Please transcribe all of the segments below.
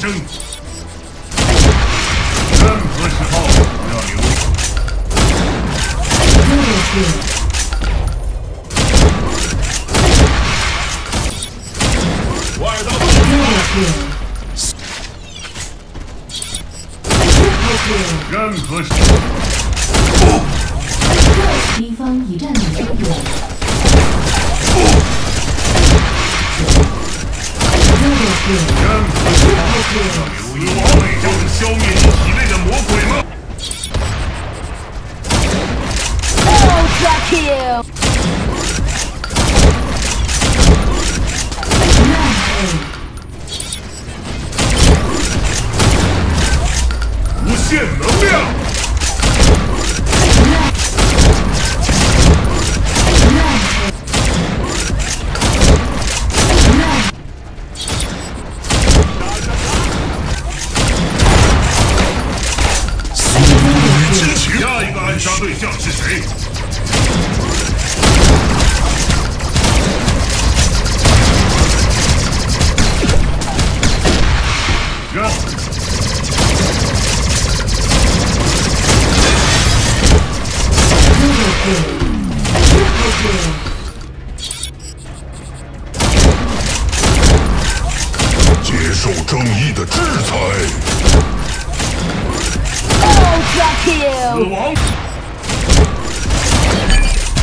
争。任何时候都要留意。瓦尔道任何时候。敌方已占领。任何时候都要留意。死亡就能消灭你体内的魔鬼吗？Ultra kill! 无限能量。对象是谁？让。接受正义的制裁。死亡。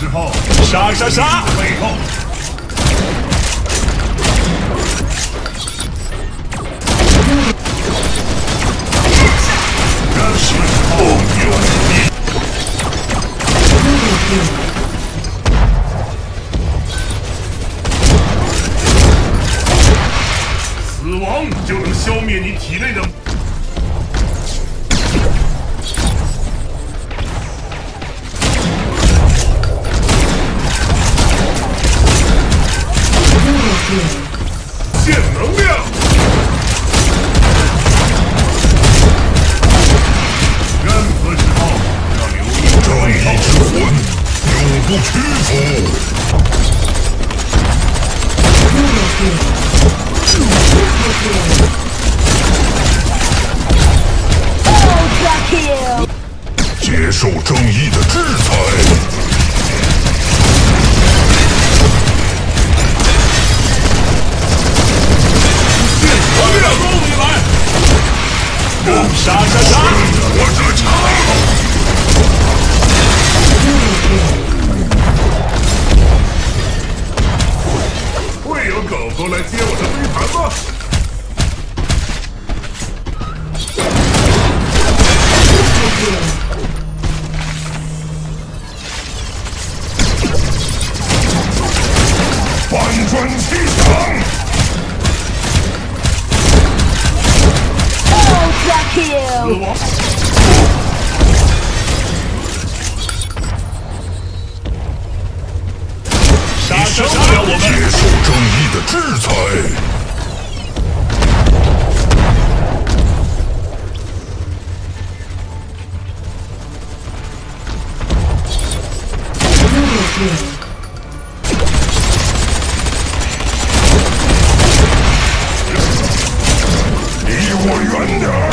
时候，杀杀杀！背后。任何时候有你。死亡就能消灭你体内的。限能量。任何时候要留意正义之魂永不屈服。Ultra kill! 接受正义的杀杀杀！我这场。会有狗狗来接我的飞盘吗？反转气场。你杀不了我们！接受正义的制裁。离我远点儿！